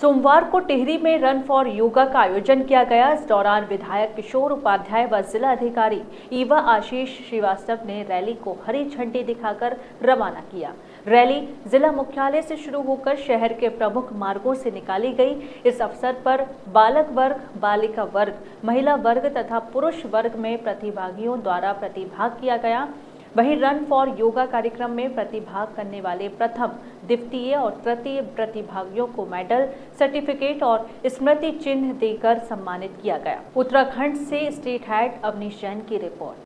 सोमवार को टिहरी में रन फॉर योगा का आयोजन किया गया। इस दौरान विधायक किशोर उपाध्याय व जिला अधिकारी ईवा आशीष श्रीवास्तव ने रैली को हरी झंडी दिखाकर रवाना किया। रैली जिला मुख्यालय से शुरू होकर शहर के प्रमुख मार्गों से निकाली गई। इस अवसर पर बालक वर्ग, बालिका वर्ग, महिला वर्ग तथा पुरुष वर्ग में प्रतिभागियों द्वारा प्रतिभाग किया गया। वहीं रन फॉर योगा कार्यक्रम में प्रतिभाग करने वाले प्रथम द्वितीय और तृतीय प्रतिभागियों को मेडल सर्टिफिकेट और स्मृति चिन्ह देकर सम्मानित किया गया। उत्तराखंड से स्टेट हेड अवनीश जैन की रिपोर्ट